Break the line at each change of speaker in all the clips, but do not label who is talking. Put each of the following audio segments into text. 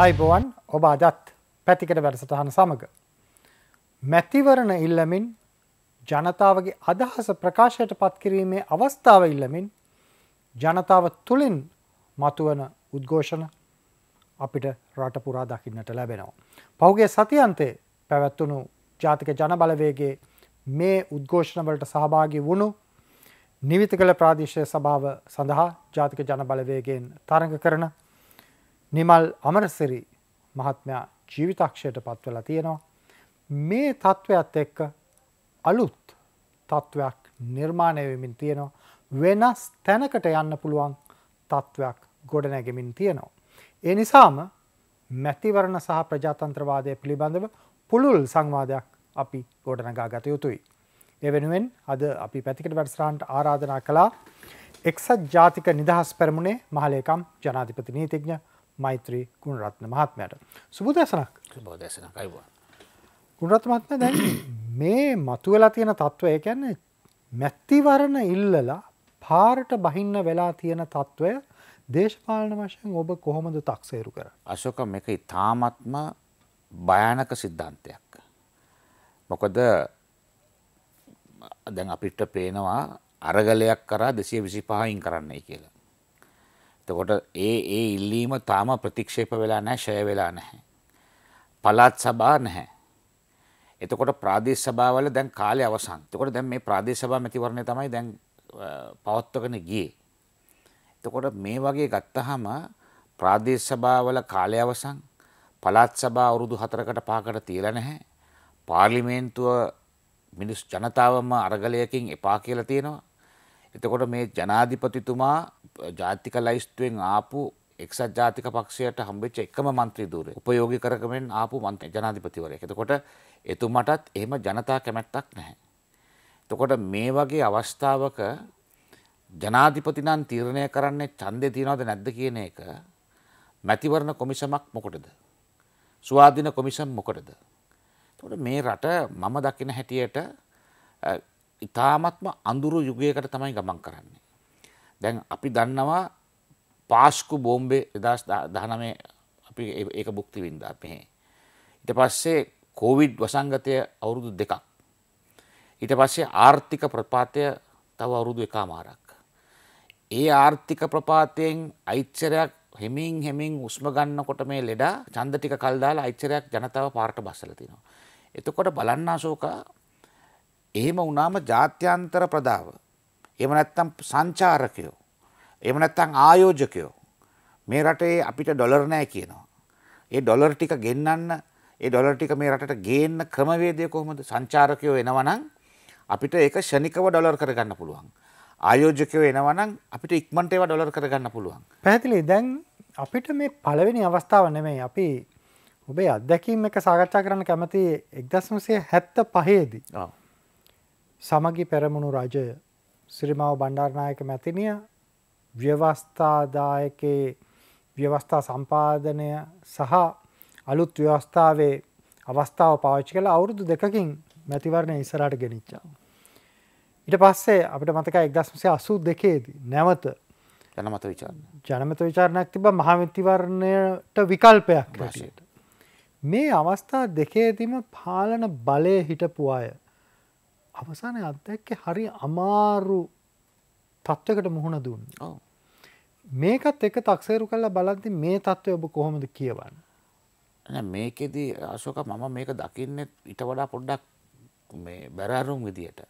අයිබෝවන් ඔබ අදත් පැතිකට වැඩසටහන සමඟ. මැතිවරණ ඉල්ලමින් ජනතාවගේ අදහස ප්‍රකාශයට පත්කිරීමේ අවස්ථාව ඉල්ලමින් ජනතාව තුළින් මතුවන උද්ඝෝෂණ අපිට රටපුරා දකින්නට ලැබෙනවා. පෞගේ සතියන්තේ පැවැත්වුණු ජාතික ජනබලවේගේ මේ උද්ඝෝෂණවලට සහභාගි වුණු නිවිත කළ ප්‍රාදේශය සභාව සඳහා ජාතික ජනබලවේගෙන් තරඟ කරන නිමල් අමරසිරි මහත්මයා ජීවිතක්ෂයට පත්වලා තියෙනවා. මේ තත්ත්වයක් එක්ක අලුත් තත්ත්වයක් නිර්මාණය වෙමින් තියෙනවා. වෙනස් තැනකට යන්න පුළුවන් තත්ත්වයක් ගොඩනැගෙමින් තියෙනවා. ඒ නිසාම මැතිවරණ සහ ප්‍රජාතන්ත්‍රවාදය පිළිබඳව පුළුල් සංවාදයක් අපි ගොඩනගා ගත යුතුයි. ඒ වෙනුවෙන් අද අපි පැතිකට වැඩස්රාන්ට ආරාධනා කළා එක්සත් ජාතික නිදහස් පැරමුණේ මහලේකම් ජනාධිපති නීතිඥ මෛත්‍රී ගුණරත්න මහත්මයට සුබදසනක්
බෝදසන කයිවා.
ගුණරත් මහත්ම දැන් මේ මතුවෙලා තියෙන තත්ත්වය කියන්නේ මැත්තිවරණ ඉල්ලලා පාරට බහින්න වෙලා තියෙන තත්ත්වය දේශපාලන වශයෙන් ඔබ කොහොමද තක්සේරු කර.
අශෝක එක ඉතාමත්ම භයානක සිද්ධාන්තයක්. මොකද දැන් අපිට පේනවා අරගලයක් කරා දෙසිය විසි පහයින් කරන්නයි කියලා. තකොට ඒ ඒ ඉල්ලීම තාම ප්‍රතික්ෂේප වෙලා නෑ ෂය වෙලා නැහැ. පලාත් සභා නැහැ. එතකොට ප්‍රාදේශ සභාවල දැන් කාලය අවසන්. එතකොට දැන් මේ ප්‍රාදේශ සභා මැතිවරණය තමයි දැන් පවත්වගෙන ගියේ. එතකොට මේ වගේ ගත්තහම ප්‍රාදේශ සභාවල කාලය අවසන් පළාත් සභා අවුරුදු 4කට 5කට තියලා නැහැ. පාර්ලිමේන්තුව මිනිස් ජනතාවම අරගලයකින් එපා කියලා තියෙනවා. එතකොට මේ ජනාධිපතිතුමා ජාතික ලයිස්තුවෙන් ආපු එක්සත් ජාතික පක්ෂයට හම්බෙච්ච එකම මන්ත්‍රී දූරේ උපයෝගී කරගමෙන් ආපු මන්ත්‍රී ජනාධිපතිවරයෙක්. එතකොට එතුමටත් එහෙම ජනතා කැමැත්තක් නැහැ. එතකොට මේ වගේ අවස්ථාවක ජනාධිපති නම් තීරණය කරන්නේ ඡන්දේ තියනවද නැද්ද කියන එක මැතිවරණ කොමිසමක් මොකටද? ස්වාධීන කොමිසම් මොකටද? එතකොට මේ රට මම දකින හැටියට ඉතාමත්ම අඳුරු යුගයකට තමයි ගමන් කරන්නේ. දැන් අපි දන්නවා පාස්කු බෝම්බේ එදස් දහනමේ අපි ඒක බුක්ති වින්ද අපේ. ඉට පස්සේ කෝවිඩ් වසංගතය අවුරුදු දෙකක්. ඊට පස්සේ ආර්ථික ප්‍රපාතය තව අවුරුදු එකා මාරක්. ඒ ආර්ථික ප්‍රපාතයෙන් අයිච්චරයක් හෙමින් හෙමින් උස්ම ගන්නකොට මේ ලෙඩා චන්ද ටික කල්දාලා අයිච්චරයක් ජනතාව පාර්ට බස්සලතිනවා. එතකොට බලන්න අශෝකා එහෙම වනාම ජාත්‍යන්තර ප්‍රදාව. එම නැත්තම් සංචාරකයෝ. එම නැත්තං ආයෝජකයෝ. මේ රටේ අපිට ඩොලර් නෑ කියනවා. ඒ ඩොලර් ටික ගෙන්න්න ඒ ඩොලර් ටික මේ රට ගේන්න ක්‍රමවේදය කොහොමද සංචාරකයෝ එනවනං අපිට ඒක ෂණිකව ඩොලර් කරගන්න පුළුවන්. ආයෝජකයෝ එනවනං අපිට ඉක්මට ඒව ඩොලර් කරගන්න පුළුවන්.
පැතිලි දැන් අපිට මේ පළවෙනි අවස්ථාව නෙමෙයි අපි ඔබේ අත්දැකීම් එක සාකච්ඡා කරන්න කැමති එක්දස්මසය හැත්ත පහේදී. සමගි පෙරමුණු රජය සිරිමාව බණ්ඩාරනායක මැතිනිය ව්‍යවස්ථාදායකේ ව්‍යවස්ථා සම්පාදනය සහ අලුත් ව්‍යවස්ථාවේ අවස්ථාව පාච්චි කළ අවුරුදු දෙකකින් මැතිවරණය ඉසරට ගෙනනිච්චා. ඉට පස්සේ අපිට මතක එක්දස්මසේ අසූ දෙකේදී නැවත
ජනමත විචාරණ
ජනමත විචාරණයක් තිබ මහමිතිවරණයට විකල්පයක් රශයට. මේ අවස්ථා දෙකේදීම පාලන බලය හිටපු අය අවසානය අත්දැක්ක හරි අමාරු තත්ත්වකට මුහුණ දුන්න. මේකත් එක තක්සේරු කල්ලා බලද්දි මේ තත්ත්වය ඔබ කොහොමද කියවන්න?
මේකෙදී අශෝක මම මේක දකින්න ඉට වඩා පොඩ්ඩක් බැරාරුම් විදියට.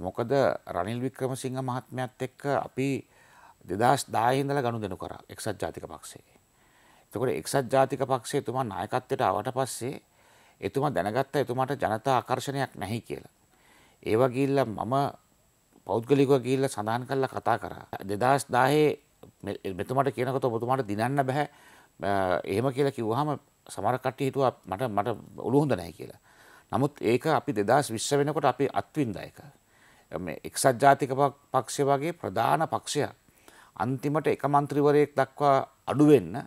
මොකද රනිල් වික්‍රමසිංහ මහත්මයත් එක්ක අපි දෙදස් දාහින්දල ගණු දෙනු කර එක්සත් ජාතික පක්ෂේ. එතකොට එක්සත් ජාතික පක්ෂේ තුමා නායකත්වයට අවට පස්සේ එතුමා දැනගත්ත එතුමාට ජනතා ආකර්ශණයක් නැහැ කියලා ඒවගිල්ල මම පෞද්ගලිකව ගිල්ල සඳහන් කරලා කතා කරා. දෙදස් දාහේ මෙතුමට කියනකොට ඔබතුමාට දිනන්න බැහැ එහෙම කියලා කිව්වහම සමරකට හිතුව මට මට ඔළුහොඳ නැහැ කියලා. නමුත් ඒක අපි දෙදස් විශ්ව වෙනකොට අපි අත්වින්දායක. එක්සත් ජාතික පක්ෂ වගේ ප්‍රධාන පක්ෂයක් අන්තිමට එක මන්ත්‍රීවරයෙක් දක්වා අඩුවෙන්න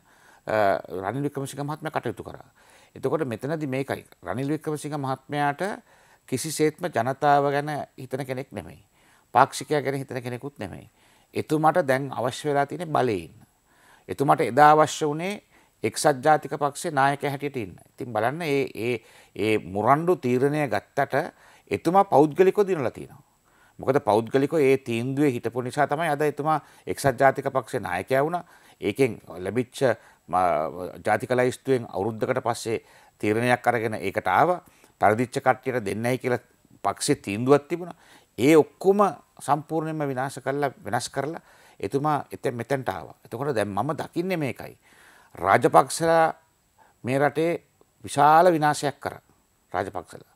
රනිල් වික්‍රමසිංහ මහත්මයා කටයුතු කරා. එතකොට මෙතනදි මේකයි රනිල් වික්‍රමසිංහ මහත්මයාට කිසිසේත්ම ජනතාව ගැන හිතන කෙනෙක් නෙමෙයි. පාක්ෂිකයා ගැන හිතන කෙනෙකුත් නෙමෙයි. එතුමට දැන් අවශ්‍ය වෙලා තියෙන බලයෙන්. එතුමට එදා අවශ්‍ය වුණේ එක්සත් ජාතික පක්ෂේ නායක හැටියට ඉන්න. ඉතින් බලන්න ඒ ඒ ඒ මුරණ්ඩු තීරණය ගත්තට එතුමා පෞද්ගලිකව දිනලා තියෙනවා. මොකද පෞද්ගලිකව ඒ තීන්දුවේ හිටපු නිසා තමයි අද එතුමා එක්සත් ජාතික පක්ෂේ නායකයා වුණා. ඒකෙන් ලැබිච්ච ජාතික ලයිස්තුවෙන් අවුරුද්දකට පස්සේ තීරණයක් අරගෙන ඒකට ආවා. පරදිච්ච කට්ටියට දෙන්නයි කියලා පක්ෂේ තීන්දුවක් තිබුණා. ඒ ඔක්කොම සම්පූර්ණයෙන්ම විනාශ කරලා වෙනස් කරලා එතුමා එතෙන් මෙතැන්ට ආවා. එතකොට දැන් මම දකින්නේ මේකයි. රාජපක්ෂලා මේ රටේ විශාල විනාශයක් කර රාජපක්ෂලා.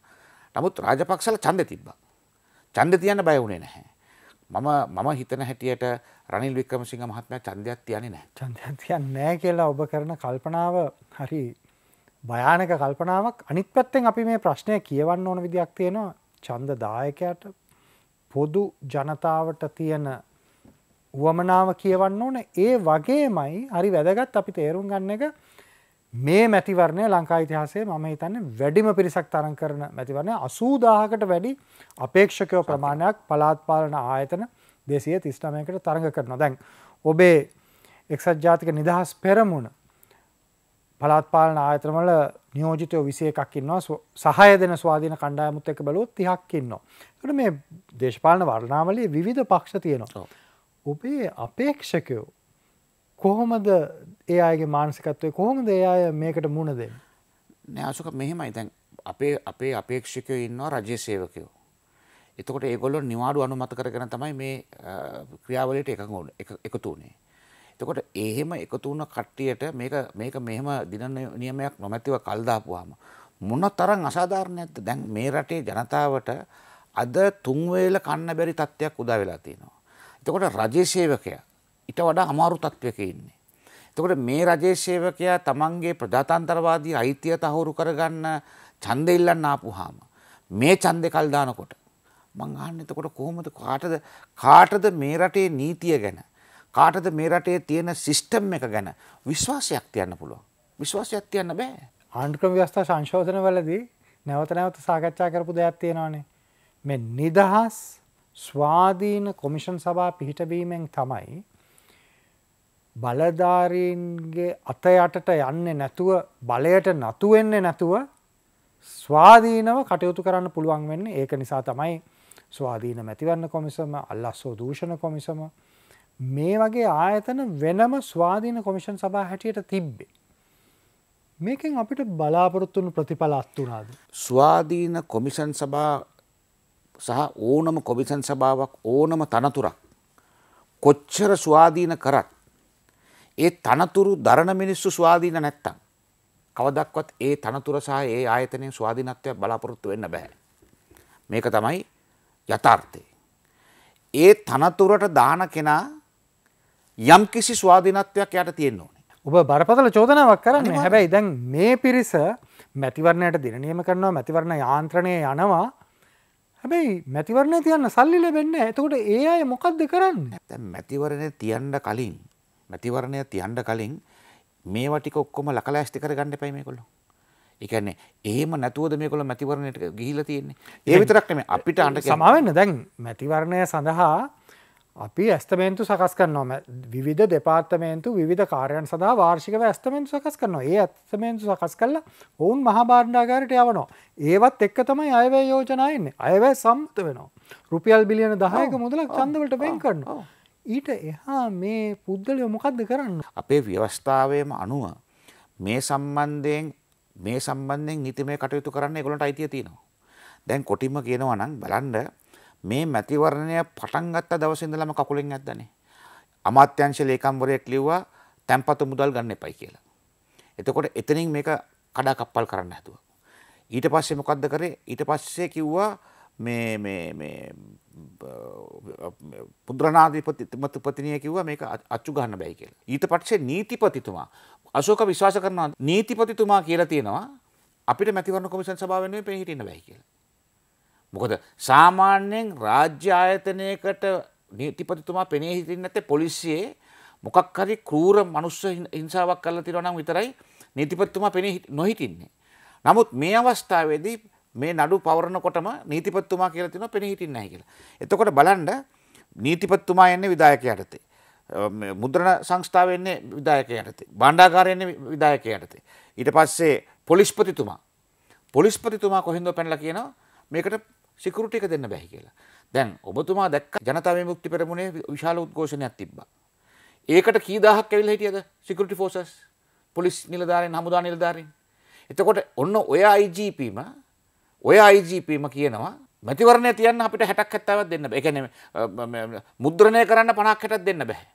නමුත් රාජපක්ෂල ඡන්දෙ තිබ්බා. ඡන්දෙ තියන්න බය වුණේ නැහැ. මම මම හිතන හැටියට රනිල් වික්‍රමසිංහ මහත්මයා ඡන්දයක් තියන්නේ නැහැ.
ඡන්දයක් තියන්නේ නැහැ කියලා ඔබ කරන කල්පනාව හරි භයානක කල්පනාවක්. අනිත් පැත්තෙන් අපි මේ ප්‍රශ්නය කියවන්න ඕන විදියක් තියෙනවා. ඡන්ද දායකයාට පොදු ජනතාවට තියෙන උවමනාව කියවන්න ඕන ඒ වගේමයි හරි වැදගත් අපි තේරුම් ගන්න එක මේ මැතිවරණය ලංකා ඉතිහාසේ මම හිතන්න වැඩිම පිරිසක් තරන් කරන මැතිවරණය අසූදාහකට වැඩි අපේක්ෂකයෝ ප්‍රමාණයක් පලාත්පාලන ආයතන දෙසිය තිස්ටමයකට තරඟ කරන දැන් ඔබේ එක්සත් ජාතික නිදහස් පෙරමුණ පලාත්පාලන ආයතනවල නියෝජිතයෝ විසිය එකක් ඉන්නවා සහය දෙන ස්වාධීන කණ්ඩායමුත් එක බලුත් තිහක් ඉන්නවා. ට මේ දේශපාලන වර්ණාවලේ විවිධ පක්ෂ තියෙනවා. ඔබේ අපේක්ෂකයෝ කොහොමද ඒ අයගේ මානසිකත්වය කොහොමද ඒ අය මේකට මුණ දෙන්න?
නෑසුක මෙහෙමයි. දැන් අපේ අපේ අපේක්ෂකයෝ ඉන්නවා රජය සේවකයෝ. එතකොට ඒගොල්ලො නිවාඩු අනුමත කරගෙන තමයි මේ ක්‍රියාවලට එකගුණ එකතු වනේ එතකොට එහෙම එකතු වුණ කට්ටියට මේක මේක මෙහෙම දින නියමයක් නොමැතිව කල්දාපුවාම මොන තරම් අසාධාරණයක්ද? දැන් මේ රටේ ජනතාවට අද තුන්වේල කන්න බැරි තත්ත්වයක් උදා වෙලා තියෙනවා. එතකොට රජයේ සේවකයා ඊට වඩා අමාරු තත්ත්වයක ඉන්නේ. එතකොට මේ රජයේ සේවකයා තමන්ගේ ප්‍රජාතන්ත්‍රවාදී අයිතිය තහවුරු කරගන්න ඡන්දෙ ඉල්ලන්න ආපුවාම මේ ඡන්දේ කල් දානකොට මං අහන්නේ එතකොට කොහොමද? කාටද කාටද මේ රටේ නීතිය ගැන? කාටද මේ රටේ තියෙන සිස්ටම් එක ගැන විශ්වාසයක් තියන්න පුළුවන්. විශ්වාසයක් තියන්න බෑ.
ආණ්ඩුක්‍රම ව්‍යවස්ථා සංශෝධන වලදී නැවත නැවත සාකච්ඡා කරපු දෙයක් තියෙනවානේ. මේ නිදහස් ස්වාධීන කොමිෂන් සභා පිහිටවීමෙන් තමයි බලධාරීන්ගේ අත යටට යන්නේ නැතුව බලයට නතුවෙන්නේ නැතුව ස්වාධීනව කටයුතු කරන්න පුළුවන් වෙන්නේ ඒක නිසා තමයි ස්වාධීන මැතිවන්න කොමිසම අල්ලස්සෝ දූෂණ කොමිසම මේ වගේ ආයතන වෙනම ස්වාධීන කොමිෂන් සභා හැටියට තිබ්බේ. මේකෙන් අපිට බලාපොරොත්තුවන ප්‍රතිඵල අත්තුනාද.
ස්වාධීන කොමිෂන් සභා සහ ඕනම කොමිසන් සභාවක් ඕනම තනතුරක් කොච්චර ස්වාධීන කරත් ඒ තනතුරු දරණ මිනිස්සු ස්වාධීන නැත්තම් කවදක්වත් ඒ තනතුර සහ ඒ ආයතනය ස්වාධීනත්වයක් බලාපොරොත්තු වෙන්න බෑ. මේක තමයි යථාර්ථය. ඒ තනතුරට දාන කෙනා යම් කිසි ස්වාධීනත්වයක් යට තියෙන්න ඕනේ.
ඔබ බරපතල චෝදනාවක් කරන්න. හැබැයි දැන් මේ පිරිස මැතිවරණයට දින නියම කරනවා මැතිවරණ යාන්ත්‍රණය යනවා. හැබැයි මැතිවරණය තියන්න සල්ලි ලැබෙන්න එතකොට ඒ අය මොකක්ද කරන්න?
ඇ මැතිවරණය තියන්ඩ කලින් මැතිවරණය තියන්ඩ කලින් මේ වටික ඔක්කොම ලකලා ඇස්ති කර ගන්න පැයි මේ කොළු එකන්නේ ඒම නැතුවද මේ කොළ මැතිවරණයට ගිහිල තියෙන්නේ? ඒ විතරක්ම අපිට අන්ට
සමාවෙන්න දැන් මැතිවරණය සඳහා අපි ඇස්තමේන්තු සකස් කරනවා. විවිධ දෙපාර්තමේන්තු විධ කාරයන් සඳහා වාර්ෂිකව ඇස්තමේන්තු සකස් කරනවා. ඒ ඇත්තමේන්තු සකස් කරලා ඔවුන් මහාභාණ්ඩාගාරයට යවනවා. ඒවත් එක්ක තමයි අයවැය යෝජනායන්නේ අයවැය සම්ත වෙනවා. රුපියල් බිලියන දහයක මුදලක් චන්දවලට වෙන් කරනවා. ඊට එහා මේ පුද්ගලය මොකක්ද කරන්න?
අපේ ව්‍යවස්ථාවයම අනුව මේ සම්බන්ධයෙන් මේ සම්බන්ධයෙන් නිතිමය කටයුතු කරන්න එකොළට අයිතිය තියෙනවා. දැන් කොටිම කියනවා නම් බලන්ඩ මේ මැතිවරණය පටන් ගත්ත දවසේ ඉඳලම කකුලෙන් ඇද්දනේ. අමාත්‍යංශ ලේකම්වරයෙක් ලිව්වා තැන්පතු මුදල් ගන්න එපයි කියලා. එතකොට එතනින් මේක කඩා කප්පල් කරන්න හැදුවා. ඊට පස්සේ මොකද්ද කරේ? ඊට පස්සේ කිව්වා මේ මේ මේ පුද්‍රනාධිපතිමතුපතිනිය කිව්වා මේක අච්චු ගන්න බැයි කියලා. ඊට පස්සේ නීතිපතිතුමා අශෝක විශ්වාස කරනවා නීතිපතිතුමා කියලා තියෙනවා අපිට මැතිවරණ කොමිෂන් සභාව වෙනුවෙන් පෙනී හිටින්න බැයි කියලා. මොකද සාමාන්‍යයෙන් රාජ්‍ය ආයතනයකට නීතිපතිතුමා පෙනේ හිටින් නැත්තේ පොලිසියේ මොකක් හරි කෘර මනුස්ස හිංසාවක් කරලා තියෙනවා නම් විතරයි නීතිපතිතුමා පෙනේ නොහිටින්නේ. නමුත් මේ අවස්ථාවේදී මේ නඩු පවරනකොටම නීතිපතිතුමා කියලා තියෙනවා පෙනේ හිටින්නේ නැහැ කියලා. එතකොට බලන්න නීතිපතිතුමා යන්නේ විධායකයා යටතේ. මුද්‍රණ සංස්ථාවන්නේ විදායක යටතේ බණ්ඩාකාරයන්නේ විදායක යටතේ. ඊට පස්සේ පොලිස්පතිතුමා පොලිස්පතිතුමා කොහින්ද පැනල කියනවා මේකට සිකරුටික දෙන්න බැහි කියලා. දැන් ඔබතුමා දැක්ක ජනතාව මුක්ති පෙරමුණේ විශාල උද්ඝෝෂණයක් තිබ්බා. ඒකට කීදාහක් ඇවිල්ලා හිටියද සිකරුටි ෆෝසස් පොලිස් නිලධාරීන් හමුදා නිලධාරීන්. එතකොට ඔන්න ඔය IGPම ඔය IGPම කියනවා මැතිවරණය තියන්න අපිට හැටක් හැත්තාවත් දෙන්න බෑ. ඒ කියන්නේ මුද්‍රණය කරන්න 50ක් හැටක් දෙන්න බෑ.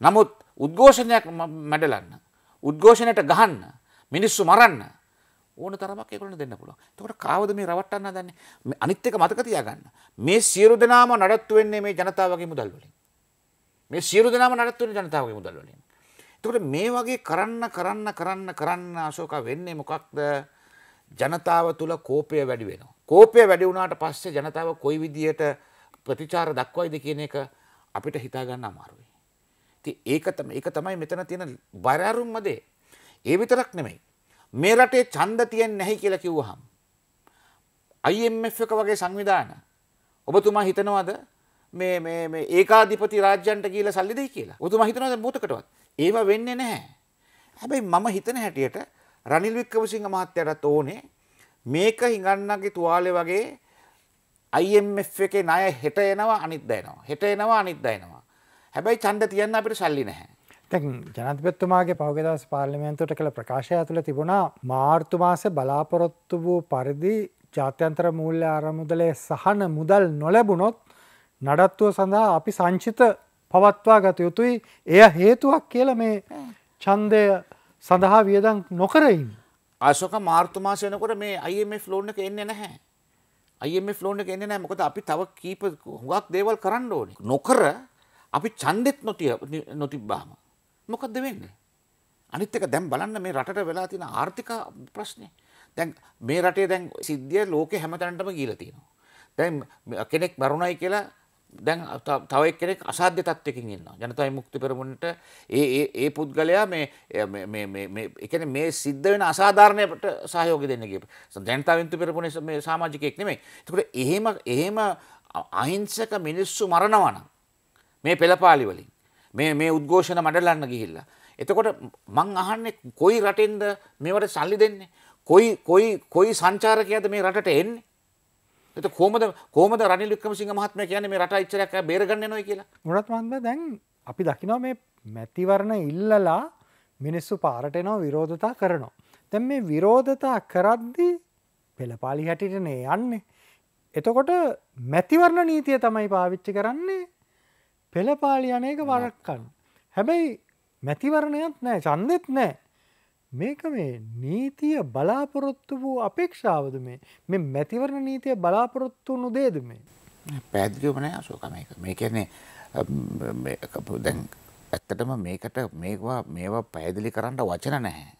නමුත් උද්ඝෝෂණයක් මැඩලන්න උද්ඝෝෂණයට ගහන්න මිනිස්සු මරන්න ඕන තරමක් ඒගොල්ලන්ට දෙන්න පුළුවන්. එතකොට කාවද මේ රවට්ටන්න හදන්නේ? අනිත් එක මතක තියාගන්න. මේ සියලු දෙනාම නඩත්තු වෙන්නේ මේ ජනතාවගේ මුදල් වලින්. මේ සියලු දෙනාම නඩත්තු වෙන්නේ ජනතාවගේ මුදල් වලින්. එතකොට මේ වගේ කරන්න කරන්න කරන්න කරන්න අශෝක වෙන්නේ මොකක්ද? ජනතාව තුළ කෝපය වැඩි වෙනවා. කෝපය වැඩි වුණාට පස්සේ ජනතාව කොයි විදියට ප්‍රතිචාර දක්වයිද කියන එක අපිට හිතා ගන්න අමාරුයි. ඉතින් ඒක තමයි ඒක තමයි මෙතන තියෙන බයරුම්ම දේ. ඒ විතරක් නෙමෙයි. මේ රටේ ඡන්ද තියෙන්නේ නැහැ කියලා කිව්වහම IMF එක වගේ සංවිධාන ඔබතුමා හිතනවද මේ මේ මේ ඒකාධිපති රාජ්‍යන්ට කියලා සල්ලි දෙයි කියලා? ඔබතුමා හිතනවද මොහොතකටවත්? ඒව වෙන්නේ නැහැ. හැබැයි මම හිතන හැටියට රනිල් වික්‍රමසිංහ මහත්තයාටත් ඕනේ මේක හිඟන්නගේ තුවාලේ වගේ IMF එකේ ණය හෙට එනවා අනිද්දා එනවා. හෙට එනවා අනිද්දා එනවා. හැබැයි ඡන්ද තියන්න අපිට සල්ලි නැහැ.
දැන් ජනාධිපතිතුමාගේ පහුගිය දවස් පාර්ලිමේන්තුවට කළ ප්‍රකාශය ඇතුළේ තිබුණා මාර්තු මාසේ බලාපොරොත්තු වූ පරිදි ජාත්‍යන්තර මූල්‍ය අරමුදලේ සහන මුදල් නොලැබුණොත් නඩත්තුව සඳහා අපි සංචිත පවත්වා ගත යුතුයි එය හේතුවක් කියල මේ ඡන්දය සඳහා වියදන් නොකරයින්.
ආශෝක මාර්තු මාසයනකොට මේ IMF ලෝන් එක එන්නේ නැහැ. IMF ලෝන් එක එන්නේ නැහැ මොකද අපි තව කීප හුඟක් දේවල් කරන්න ඕනේ. නොකර අපි ඡන්දෙත් නොතිය නොතිබ්බාම මොකද්ද වෙන්නේ? අනිත් එක දැන් බලන්න මේ රටට වෙලා තියෙන ආර්ථික ප්‍රශ්නේ. දැන් මේ රටේ දැන් සිද්ධිය ලෝකේ හැමතැනටම ගිහිලා තියෙනවා. දැන් කෙනෙක් මරුණයි කියලා දැන් තව එක්කෙනෙක් අසාධ්‍ය තත්වයකින් ඉන්නවා. ජනතා විමුක්ති පෙරමුණට ඒ ඒ ඒ පුද්ගලයා මේ මේ මේ මේ ඒ කියන්නේ මේ සිද්ධ වෙන අසාධාරණයට සහයෝගය දෙන්න ගිය. ජනතා විමුක්ති පෙරමුණේ මේ සමාජිකයෙක් නෙමෙයි. ඒකට එහෙම එහෙම අහිංසක මිනිස්සු මරනවා නම් මේ පෙළපාලි වලින් මේ මේ උද්ඝෝෂණ මඩලන්න ගිහිල්ලා. එතකොට මං අහන්නේ කොයි රටෙන්ද මේවට සල්ලි දෙන්නේ? කොයි කොයි කොයි සංචාරකයාද මේ රටට එන්නේ? එත කෝමද කෝමද රනිල් වික්‍රමසිංහ මහත්මයා කියන්නේ මේ රට ඉච්චරයක් බේරගන්න යනවා කියලා.
මුරත් මන්ද දැන් අපි දකිනවා මේ මැතිවරණ ඉල්ලලා මිනිස්සු පාරට එනවා විරෝධතා කරනවා. දැන් මේ විරෝධතා කරද්දී පෙළපාලි හැටිටනේ යන්නේ. එතකොට මැතිවරණ නීතිය තමයි පාවිච්චි කරන්නේ පෙළපාලි අනේක වරක්කන්න. හැබැයි මැතිවරණයක් නෑ චන්දෙත් නෑ. මේක මේ නීතිය බලාපොරොත්තු වූ අපේක්ෂාවද මේ? මේ මැතිවරණ නීතිය බලාපොරොත්තු වුණු දේද මේ?
පැදිලිවම නෑ අශෝක මේක. මේ කියන්නේ දැන් ඇත්තටම මේකට මේවා මේවා පැහැදිලි කරන්න වචන නැහැ.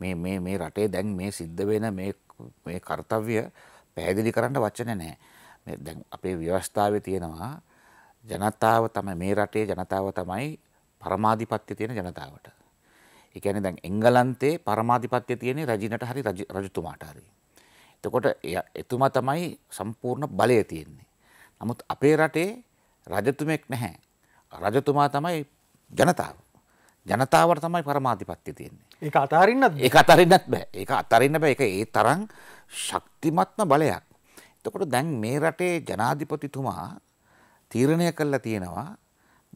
මේ මේ මේ රටේ දැන් මේ සිද්ධ වෙන මේ කර්තව්‍ය පැහැදිලි කරන්න වචන නැහැ. දැන් අපේ ව්‍යවස්ථාවේ තියෙනවා ජනතාව තමයි මේ රටේ ජනතාව තමයි පරමාධිපත්‍ය තියෙන ජනතාවට එකන දැන් එංගලන්තේ පරමාධිපත්‍ය තියෙන රජිනට හරි රජතුමාට හරි. එතකොට එතුමා තමයි සම්පූර්ණ බලය තියෙන්නේ. නමුත් අපේ රටේ රජතුමෙක් නැහැ. රජතුමා තමයි ජනතාව. ජනතාවට තමයි පරමාධිපත්‍ය තියෙන්නේ.
ඒ අතාරන්නත්
ඒ අතරින්නත් බෑ ඒ අතරන්න බෑ එක ඒ තරම් ශක්තිමත්ම බලයක්. එතකොට දැන් මේ රටේ ජනාධිපතිතුමා තීරණය කල්ලා තියෙනවා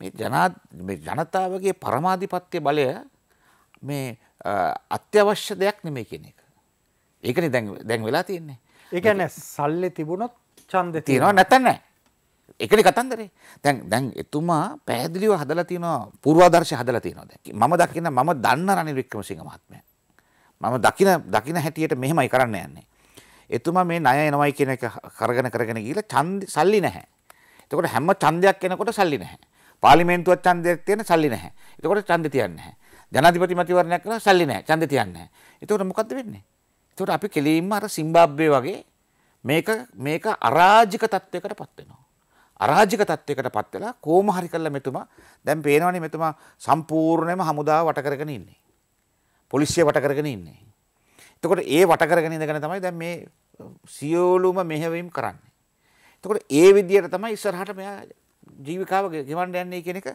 මේ ජනතාවගේ පරමාධිපත්‍ය බලය මේ අත්‍යවශ්‍ය දෙයක් නෙමේ කියන එක. ඒකන දැන් වෙලා තියන්නේ.
ඒකන සල්ලෙ තිබුණොත් චන්ද
තියෙනවා නැතන්න. එකනි කතන්දරේ දැන් දැන් එතුමා පැදිලිව හදල තියනවා පුරවාදර්ශ හදල තියනොද ම දකින ම දන්න රනි වික්‍රමසිංහ මහත්මය මම දකින දකින හැටියට මෙහෙමයි කරන්න යන්නේ. එතුමා මේ අය එනවයි කියන කරගෙන කරගෙන ගීල චන්ද සල්ලි නැහැ. එතකොට හැම චන්දයක් කෙනකොට සල්ලි නැහැ. පාලිමේන්තුවත් චන්දයක් තියෙන සල්ලි නැහැ. එතකොට චන්ද තියන්නේ නැහැ. ජනාධිපති මතිවරණයක් කරලා සල්ලි නැහැ. ඡන්දෙ තියන්නේ නැහැ. එතකොට මොකද්ද වෙන්නේ? එතකොට අපි කෙලින්ම අර සිම්බාබ්වේ වගේ මේක මේක අරාජික තත්වයකටපත් වෙනවා. අරාජික තත්වයකටපත් වෙලා කොහොම හරි කළා මෙතුමා දැන් පේනවනේ මෙතුමා සම්පූර්ණයෙන්ම හමුදාව වට කරගෙන ඉන්නේ. පොලිසිය වට කරගෙන ඉන්නේ. එතකොට ඒ වට කරගෙන ඉඳගෙන තමයි දැන් මේ සියලුම මෙහෙවීම් කරන්නේ. එතකොට ඒ විදියට තමයි ඉස්සරහට මෙයා ජීවිකාව ගෙවන්න යන්නේ කියන එක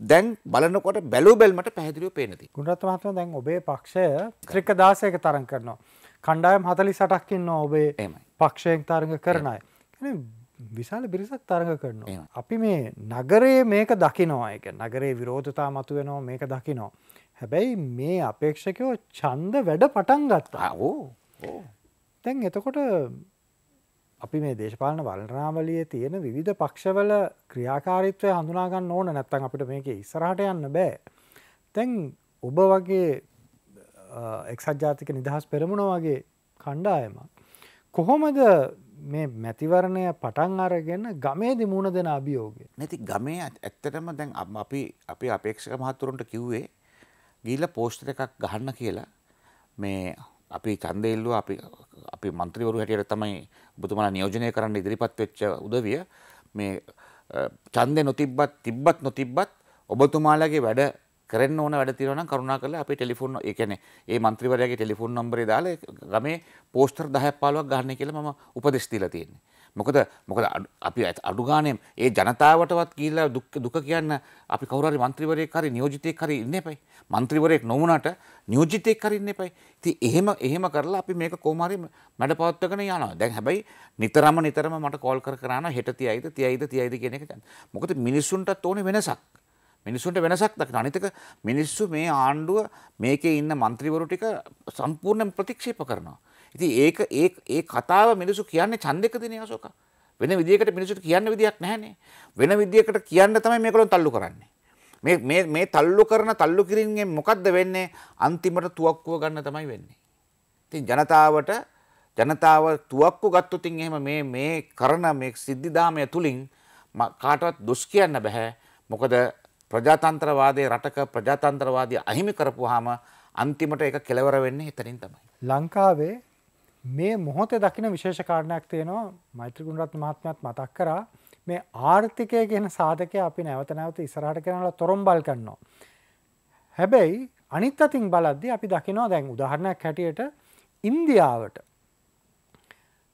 දැන් බලනකොට බැලූ බැල්මට පැහැදිලිව පේනති.
ගුණරත් මහත්ම දැන් ඔබේ පක්ෂය ත්‍රික දාසයක තරන් කරනවා. කණ්ඩායම් හතලි සටක්කින්න ඔබේ. පක්ෂයෙන් තරඟ කරනයි. විශාල බිරිසක් තරඟ කරනවා. අපි මේ නගරේ මේක දකිනවා එක නගරේ විරෝධතා මතු වෙනවා මේක දකිනවා. හැබැයි මේ අපේක්ෂකයෝ ඡන්ද වැඩ පටන් ගත්තා.
ඕ.
දැන් එතකොට අපි මේ දේශපාලන වලනාවලිය තියෙන විවිධ පක්ෂවල ක්‍රියාකාරීත්වය හඳුනාගන්න ඕන නැත්තම් අපිට මේක ඉස්සරහට යන්න බෑ. දැන් ඔබ වගේ එක්සත් ජාතික නිදහස් පෙරමුණ වගේ කණ්ඩායමක්. කොහොමද මේ මැතිවරණය පටන් අරගෙන ගමේදි මුණ දෙන අභියෝගය.
නැති ගමේ ඇත්- ඇත්තටම දැන් අම්- අපි අපි අපේක්ෂක මහත්තුරුන්ට කිව්වේ ගිහිල්ල පෝස්ටර් එකක් ගහන්න කියලා මේ අපි කන්දෙල්ලුව අපි අපි මන්ත්‍රීවරු හැටියට තමයි ඔබතුමාලා නියෝජනය කරන්න ඉදිරිපත් වෙච්ච උදවිය මේ ඡන්දේ නොතිබ්බත් තිබ්බත් නොතිබ්බත් ඔබතුමාලාගේ වැඩ කරන්න ඕන වැඩ තියෙනවා නම් කරුණාකරලා අපේ ටෙලිෆෝන් ඒ කියන්නේ ඒ മന്ത്രിවරයාගේ ටෙලිෆෝන් නම්බරේ දාලා ගමේ පෝස්ටර් 10ක් 15ක් ගන්න කියලා මම උපදෙස් දීලා තියෙනවා. මොකද මොකද අපි අඩු ගානේ ඒ ජනතාවටවත් කියලා දුක් දුක කියන්න අපි කවුරු හරි മന്ത്രിවරයෙක් හරි නියෝජිතයෙක් හරි ඉන්න එපයි. മന്ത്രിවරයෙක් නොවුනට නියෝජිතයෙක් හරි ඉන්න එපයි. ඉතින් එහෙම එහෙම කරලා අපි මේක කොහොම හරි මැඩපවත්වගෙන යනවා. දැන් හැබැයි නිතරම නිතරම මට කෝල් කර කර යනවා හෙට තියයිද තියයිද තියයිද කියන එක. මොකද මිනිස්සුන්ටත් ඕනේ වෙනසක්. මිනිස්සුන්ට වෙනසක් දකින අනිතක මිනිස්සු මේ ආණ්ඩුව මේකේ ඉන්න മന്ത്രിවරු ටික සම්පූර්ණයෙන් ප්‍රතික්ෂේප කරනවා. ඉතින් ඒක ඒ ඒ කතාව මිනිස්සු කියන්නේ ඡන්දෙකදීනේ අශෝක. වෙන විදියකට මිනිස්සුන්ට කියන්න විදියක් නැහැනේ. වෙන විදියකට කියන්න තමයි මේගොල්ලෝ තල්ලු කරන්නේ. මේ මේ මේ තල්ලු කරන තල්ලු කිරීමෙන් මොකද්ද වෙන්නේ? අන්තිමට තුවක්කුව ගන්න තමයි වෙන්නේ. ඉතින් ජනතාවට ජනතාව තුවක්කු ගත්තොත් ඉතින් එහෙම මේ මේ කරන මේ සිද්ධිදාමය තුලින් ම- කාටවත් දොස් කියන්න බෑ. මොකද ප්‍රජාතන්ත්‍රවාදයේ රටක ප්‍රජාතන්ත්‍රවාදී අහිමි කරපුවාම අන්තිමට ඒක කෙලවර වෙන්නේ එතනින් තමයි.
ලංකාවේ මේ මොහොතේ දකින විශේෂ කාරණයක් තියෙනවා මෛත්‍රී ගුණරත්න මහත්මයාත් මතක් කරා මේ ආර්ථිකය කියන සාධකය අපි නැවත නැවත ඉස්සරහට කරනලා තොරම්බල් කරනවා. හැබැයි අනිත් අතින් බලද්දී අපි දකිනවා දැන් උදාහරණයක් හැටියට ඉන්දියාවට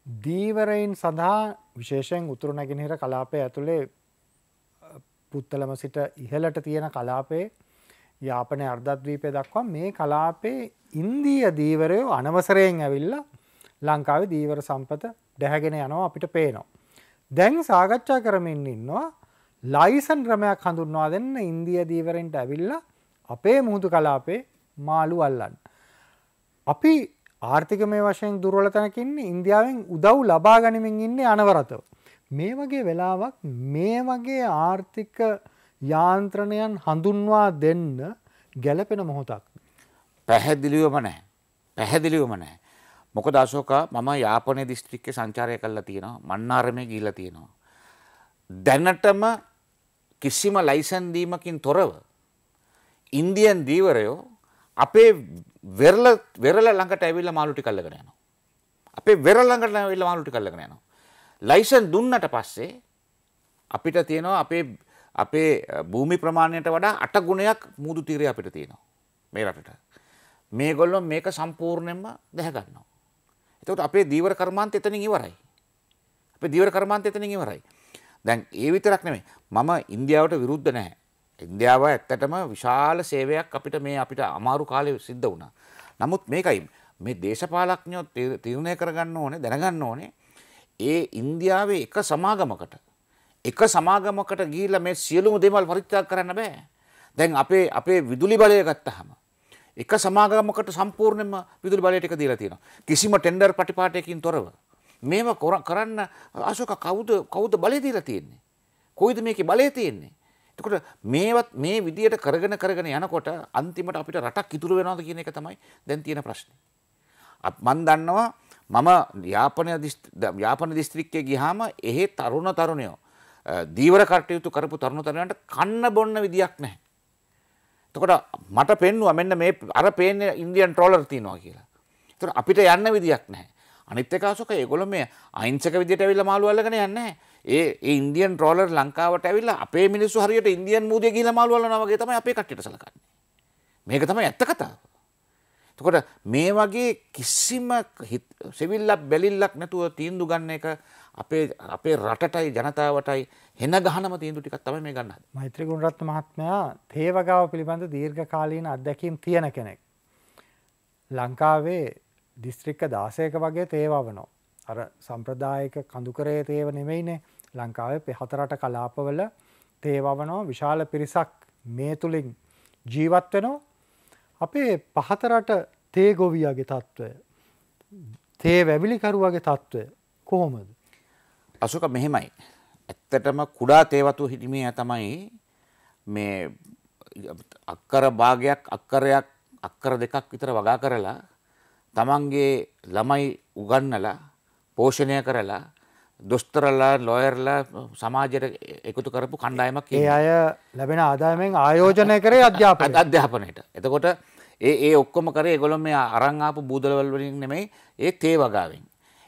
දීවරයින් සඳහා විශේෂයෙන් උතුරු නැගෙනහිර කලාපය ඇතුලේ පුත්තලම සිට ඉහළට තියෙන කලාපේ යාපනය අර්ධද්වීපය දක්වා මේ කලාපේ ඉන්දීය දීවරයෝ අනවසරයෙන් ඇවිල්ලා ලංකාවේ දීවර සම්පත ඩැහැගෙන යනවා අපිට පේනවා. දැන් සාකච්ඡා කරමින් ඉන්නවා ලයිසන් ක්‍රමයක් හඳුන්වා දෙන්න ඉන්දිය දීවරෙන්ට ඇවිල්ලා අපේ මුහුදු කලාපේ මාළු අල්ලන්න. අපි ආර්ථික මේ වශයෙන් දුර්වල තැනකින්න ඉන්දියාවෙන් උදව් ලබා ගනිමින් ඉන්නේ අනවරතව. මේ වගේ වෙලාවක් මේ වගේ ආර්ථික යාන්ත්‍රණයන් හඳුන්වා දෙන්න ගැලපෙන මොහොතක්.
පැහැදිලිවම නැහැ. පැහැදිලිවම නැහැ. මොකද අශෝකා මම යාපනයේ දිස්ත්‍රික්කේ සංචාරය කරලා තියෙනවා. මන්නාරමේ ගිහිල්ලා තියෙනවා. දැනටම කිසිම ලයිසන් දීමකින් තොරව ඉන්දියන් දීවරයෝ අපේ වෙරළ වෙරළ ළඟට ඇවිල්ලා මාළු ටික අල්ලගෙන යනවා. අපේ වෙරළ ළඟට ඇවිල්ලා මාළු ටික අල්ලගෙන යනවා. ලයිසන් දුන්නට පස්සේ අපිට තියෙනවා අපේ අපේ භූමි ප්‍රමාණයට වඩා අට ගුණයක් මුදු තීරය අපිට තියෙනවා මේ රටට. මේගොල්ලො මේක සම්පූර්ණයෙන්ම දැහගන්නවා. එතකොට අපේ දීවර කර්මාන්ත එතනින් ඉවරයි. අපේ දීවර කර්මාන්ත එතනින් ඉවරයි. දැන් ඒ විතරක් නෙමෙයි මම ඉන්දියාවට විරුද්ධ නැහැ. ඉන්දියාව ඇත්තටම විශාල සේවයක් අපිට මේ අපිට අමාරු කාලේ සිද්ධ වුණා. නමුත් මේකයි මේ දේශපාලඥයෝ තීර- තීරණය කරගන්න ඕනේ දැනගන්න ඕනේ ඒ ඉන්දියාවේ එක සමාගමකට එක සමාගමකට ගිහිල්ලා මේ සියලුම දේවල් පරිත්‍යාග කරන්න බෑ. දැන් අපේ අපේ විදුලි බලය ගත්තහම එක සමාගමකට සම්පූර්ණයෙන්ම විදුලි බලය ටික දීලා තියෙනවා. කිසිම ටෙන්ඩර් පටිපාටයකින් තොරව. මේව කොර- කරන්න අශෝක කවුද කවුද බලය දීලා තියෙන්නේ? කොයිද මේකේ බලය තියෙන්නේ? එතකොට මේවත් මේ විදියට කරගෙන කරගෙන යනකොට අන්තිමට අපිට රටක් ඉතුරු වෙනවද කියන එක තමයි දැන් තියෙන ප්‍රශ්නේ. අප- මන් දන්නවා මම යාපනය දිස්- ද- යාපන දිස්ත්‍රික්කය ගිහාම එහෙ තරුණ තරුණයෝ අ, දීවර කටයුතු කරපු තරුණ තරුණයන්ට කන්න බොන්න විදියක් නැහැ. එතකොට මට පෙන්නවා මෙන්න මේ අර පේන්නේ ඉන්දියන් ට්‍රෝලර් තියෙනවා කියලා. එතකොට අපිට යන්න විදියක් නැහැ. අනිත් එක අසෝක ඒගොල්ලෝ මේ අහිංසක විදියට ඇවිල්ලා මාළු අල්ලගෙන යන්නේ නැහැ. ඒ ඒ ඉන්දියන් ට්‍රෝලර් ලංකාවට ඇවිල්ලා අපේ මිනිස්සු හරියට ඉන්දියන් මූදිය ගිහිල්ලා මාළු අල්ලනවා වගේ තමයි අපේ කට්ටියට සලකන්නේ. මේක තමයි ඇත්ත කතාව. තකොට මේ වගේ කිසිම සෙවිල්ලක් බැලිල්ලක් නැතුව තීන්දු ගන්න එක අපේ අපේ රටටයි ජනතාවටයි හෙන ගහනම තීන්දු ටිකක් තමයි මේ ගන්න.
මෛත්‍රගුණරත්න මහත්මයා තේවගාව පිළිබඳ දීර්ඝ කාලීන අත්දැකීම් තියෙන කෙනෙක්. ලංකාවේ දිස්ත්‍රික්ක දාසයක වගේ තේවවනෝ. අර සම්ප්‍රදායක කඳුකරේ තේව නෙමෙයිනේ ලංකාවේ පෙහතරට කලාපවල තේවවනෝ විශාල පිරිසක් මේ තුළින් ජීවත් වෙනෝ අපේ පහතරට තේ ගොවියගේ තත්ත්වය තේ වැවිලිකරුවගේ තත්ත්වය කොහොමද
අසුක මෙහෙමයි. ඇත්තටම කුඩා තේවතු හිටිමේ තමයි මේ අක්කර භාගයක් අක්කරයක් අක්කර දෙකක් විතර වගා කරලා තමන්ගේ ළමයි උගන්නලා පෝෂණය කරලා දොස්තරල්ලා ලොයර්ලා සමාජයට එකතු කරපු කණ්ඩායමක්
ඒ අය ලැබෙන ආදායමෙන් ආයෝජනය කරේ අධ්‍යාපන
අධ්‍යාපනයට. එතකොට ඒ ඒ ඔක්කොම කරේ ගොලොම මේ අරංආපු බූදලවල් වලින් නෙමෙයි ඒ තේ වගාවෙන්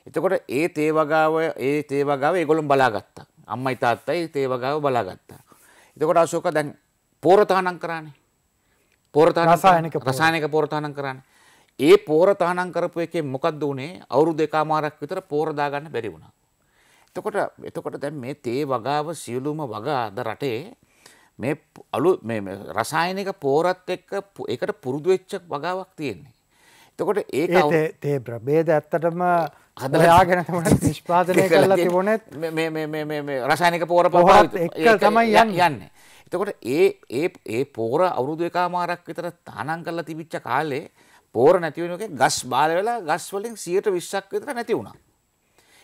එතකොට ඒ තේ වගාව ඒ තේ වගාව ඒගොල්ලොම බලාගත්තා. අම්මයි තාත්තයි තේ වගාව බලාගත්තා. එතකොට අශෝක දැන් පෝරතානම් කරානේ. පෝරතාන රසායනික පෝරතානම් කරානේ. ඒ පෝර තහනම් කරපු එකේ මොකක්ද වුණේ අවුරුදු දෙකමාරක් විතර පෝර දාගන්න බැරි වුණා. එතකොට එතකොට දැන් මේ තේ වගාව සියලුම වගා අද රටේ මේ අලු මේ රසායනික පෝරත් එක්ක ඒකට පුරුදු වෙච්ච වගාවක් තියෙන්නේ. එතකොට ඒක
තේ ප්‍රභේද ඇත්තටම හදලාගෙන නිෂ්පාදනය කරලා තිබුණෙත්
රසායනික පෝර
පහත් එක්ක තමයි
යන්නේ. එතකොට ඒ ඒ ඒ පෝර අවුරුදු එකමාරක් විතර තානම් කරලා තිබිච්ච කාලේ පෝර නැතිවෙනක ගස් බාල වෙලා ගස් වලින් සියයට විශ්සක් විතර නැති වුණා.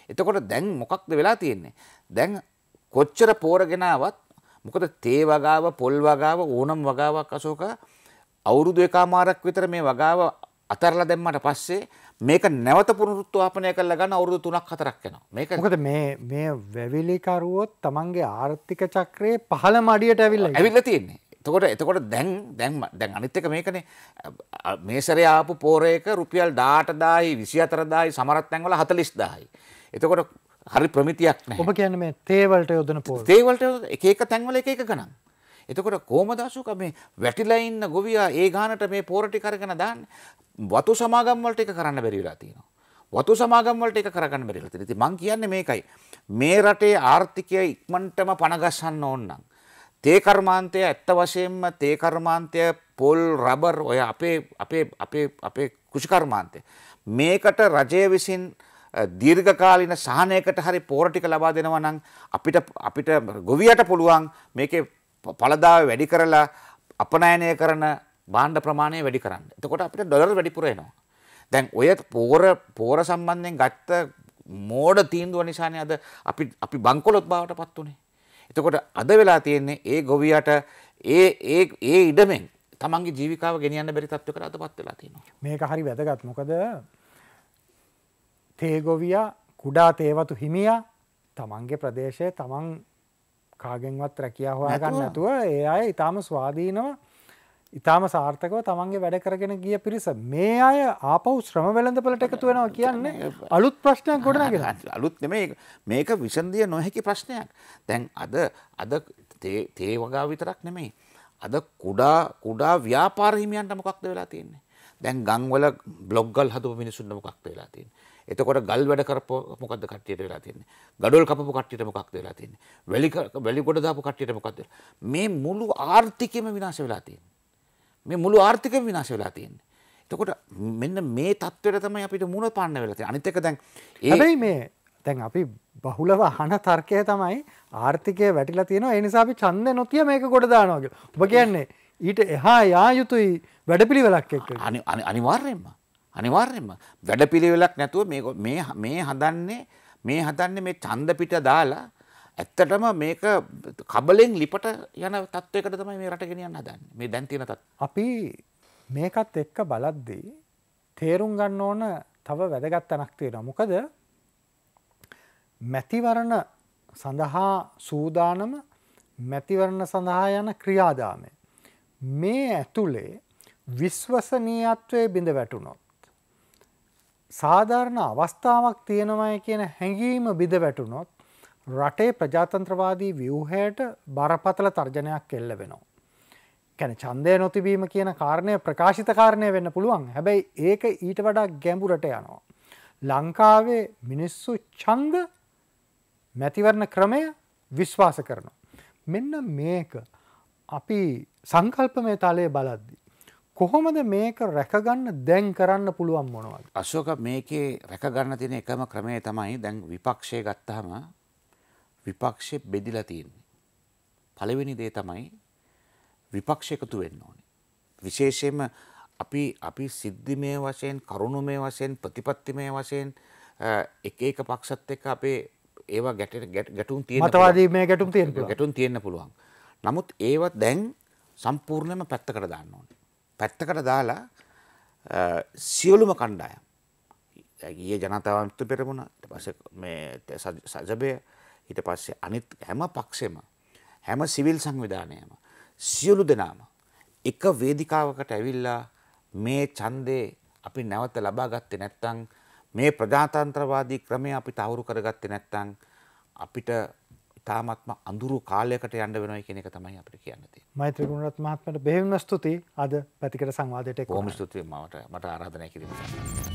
එතකොට දැන් මොකක්ද වෙලා තියෙන්නේ. දැන් කොච්චර පෝරගෙනාවත් මොකද තේ වගාව පොල් වගාව ඕනම් වගාවක් අසෝක අවුරුදු එකමාරක් විතර මේ වගාව අතරලා දැම්මට පස්සේ මේක නැවත පුනරුත්වාපනය කරලා ගන්න අවුරුදු 3ක් 4ක් යනවා. මේක
මොකද මේ මේ වැවිලිකරුවොත් තමන්ගේ ආර්ථික චක්‍රයේ පහළ මඩියට ඇවිල්ලා
ඇවිල්ලා තියෙන්නේ. එතකොට එතකොට දැන් දැන් දැන් අනිත් එක මේකනේ මේසරේ ආපු පෝරයක රුපියල් 18000යි 24000යි සමහරක් තැන්වල 40000යි. එතකොට හරි ප්‍රමිතියක් නැහැ.
ඔබ කියන්නේ මේ තේවලට යොදන පෝර.
තේවලට එක එක තැන්වල එක එක ගණන්. එතකොට කොහමද අසුක මේ වැටිලා ඉන්න ගොවියා ඒ ගානට මේ පෝර ටික අරගෙන දාන්නේ? වතු සමාගම් වලට එක කරන්න බැරි වෙලා තියෙනවා. වතු සමාගම් වලට එක කරගන්න බැරි වෙලා තියෙනවා. ඉතින් මං කියන්නේ මේකයි. මේ රටේ ආර්ථිකය ඉක්මනටම පණ ගස්සන්න ඕන නම් තේකර්මාන්තය ඇත්ත වශයෙන්ම තේකර්මාන්තය පොල් රබර් ඔය අපේ අපේ අපේ අපේ කෘෂිකර්මාන්තය. මේකට රජය විසින් දීර්ඝකාලීන සහනයකට හරි පෝරටික ලබා දෙනවා නම් අපිට අපිට ගොවියට පුළුවන් මේකේ පළදාව වැඩි කරලා අපනයනය කරන බාණ්ඩ ප්‍රමාණය වැඩි කරන්න. එතකොට අපිට ඩොලර් වැඩිපුර එනවා. දැන් ඔය පෝර පෝර සම්බන්ධයෙන් ගත්ත මෝඩ තීන්දුව නිසානේ අද අපි අපි බංකොලොත් බවට පත් උනේ. එතකොට අද වෙලා තියෙන්නේ ඒ ගොවියට ඒ ඒ ඒ ඉඩමෙන් තමන්ගේ ජීවිකාව ගෙනියන්න බැරි තත්ත්වයකට අදපත් වෙලා තියෙනවා.
මේක හරි වැදගත්. මොකද තේගොවියා කුඩා තේවතු හිමියා තමන්ගේ ප්‍රදේශය තමන් කාගෙන්වත් රැකියා හොයාගන්න නැතුව. ඒ අය ඊටාම ස්වාධීනව ඉතාම සාර්ථකව තමන්ගේ වැඩ කරගෙන ගිය පිරිස මේ අය ආපව් ශ්‍රම වෙළඳපලට එකතු වෙනවා කියන්නේ අලුත් ප්‍රශ්නයක් ගොඩනගෙන
අලුත් නෙමේ මේක විසන්දිය නොහැකි ප්‍රශ්නයක්. දැන් අද අද තේ වගා විතරක් නෙමෙයි. අද කුඩා කුඩා ව්‍යාපාර හිමියන්ට මොකක්ද වෙලා තියෙන්නේ? දැන් ගංවල බ්ලොග්ගල් හදපු මිනිසුන්ට මොකක්ද වෙලා තියෙන්නේ එතකොට ගල් වැඩ කරපු මොකක්ද කට්ටියට වෙලා තියෙන්නේ ගඩොල් කපපු කට්ටියට මොකක්ද වෙලා තියෙන්නේ වැලි වැලි කොට දාපු කට්ටියට මොකක්ද මේ මුළු ආර්ථිකයම විනාශ වෙලා තියෙන්නේ මේ මුළු ආර්ථික විනාශ වෙලා තියෙන්නේ. එතකොට මෙන්න මේ තත්ත්වයට තමයි අපිට මුණ පාන්න වෙලා තියෙන්නේ. අනිත් එක දැන්
හැබැයි මේ දැන් අපි බහුලව අහන තර්කය තමයි ආර්ථිකය වැටිලා තියෙනවා. ඒ නිසා අපි ඡන්දේ නොතිය මේක කොට දානවා කියලා. ඔබ කියන්නේ ඊට එහා යා යුතුයි වැඩපිළිවෙලක් එක්ක.
අනිවාර්යෙන්ම. අනිවාර්යෙන්ම වැඩපිළිවෙලක් නැතුව මේ මේ හදන්නේ මේ හදන්නේ මේ ඡන්ද පිට දාලා ඇත්තටම මේක කබලෙන් ලිපට යන තත්ත්වයකට තමයි මේ රට ගෙනියන්න හදන්නේ. මේ දැන් තියෙන තත්.
අපි මේකත් එක්ක බලද්දී තේරුම් ගන්න ඕන තව වැදගත් තැනක් තියෙනවා. මොකද මැතිවරණ සඳහා සූදානම මැතිවරණ සඳහා යන ක්‍රියාදාමය. මේ ඇතුලේ විශ්වසනීයත්වය බිඳ වැටුණොත්. සාධාරණ අවස්ථාවක් තියෙනවයි කියන හැඟීම බිඳ වැටුණොත් රටේ ප්‍රජාතන්ත්‍රවාදී ව්‍යවහයට බරපතල තර්ජනයක් එල්ල වෙනවා. කැන චන්දය නොතිබීම කියන කාරණය ප්‍රකාශිත කාරණය වෙන්න පුළුවන් හැබැයි ඒක ඊට වඩා ගැඹුරට යනවා. ලංකාවේ මිනිස්සු චන්ද මැතිවරණ ක්‍රමය විශ්වාස කරනවා. මෙන්න මේක අපි සංකල්පමය තලය බලද්දි. කොහොමද මේක රැකගන්න දැන් කරන්න පුළුවන් මොනවද.
අශෝක මේකේ රැකගන්න තියෙන එකම ක්‍රමය තමයි දැන් විපක්ෂය ගත්තහම විපක්ෂය බෙදිලා තියෙන්නේ. පළවෙනි දේ තමයි විපක්ෂ එකතු වෙන්න ඕනේ. විශේෂයෙන්ම අපි අපි සිද්ධිමය වශයෙන් කරුණුමය වශයෙන් ප්‍රතිපත්තිමය වශයෙන් එක එක පක්ෂත් එක්ක අපේ ඒවා ගැට ගැටුම් තියෙන
මතවාදී මේ ගැටුම් තියෙන
ගැටුම් තියෙන්න පුළුවන්. නමුත් ඒවත් දැන් සම්පූර්ණයම පැත්තකට දාන්න ඕනේ. පැත්තකට දාලා සියලුම කණ්ඩායම්. ඒ ජනතාවන්තු පෙරමුණ පස මේ සජබය හිට පස්සේ අනිත් හැම පක්ෂෙම හැම සිවිල් සංවිධානයම සියලු දෙනාම එක වේදිකාවකට ඇවිල්ලා මේ ඡන්දේ අපි නැවත ලබා ගත්තේ නැත්නම් මේ ප්‍රජාතන්ත්‍රවාදී ක්‍රමය අපි තහවුරු කරගත්තේ නැත්නම් අපිට ඉතාමත්ම අඳුරු කාලයකට යන්න වෙනවා කියන එක තමයි අපිට කියන්න තියෙන්නේ.
මෛත්‍රී ගුණරත් මහත්මයාට බෙහෙවින්ම ස්තුතියි අද පැතිකඩ සංවාදයට
කොහොම ස්තුතියි මට මට ආරාධනය කිරීමට.